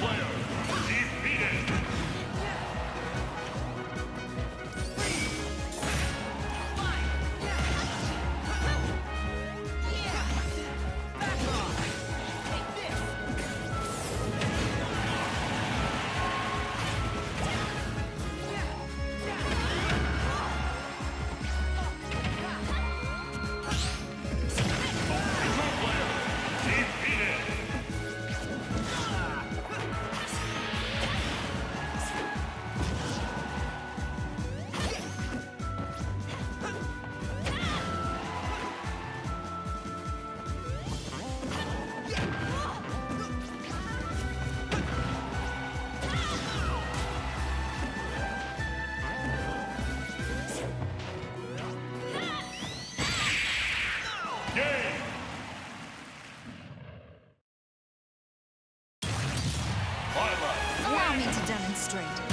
player Five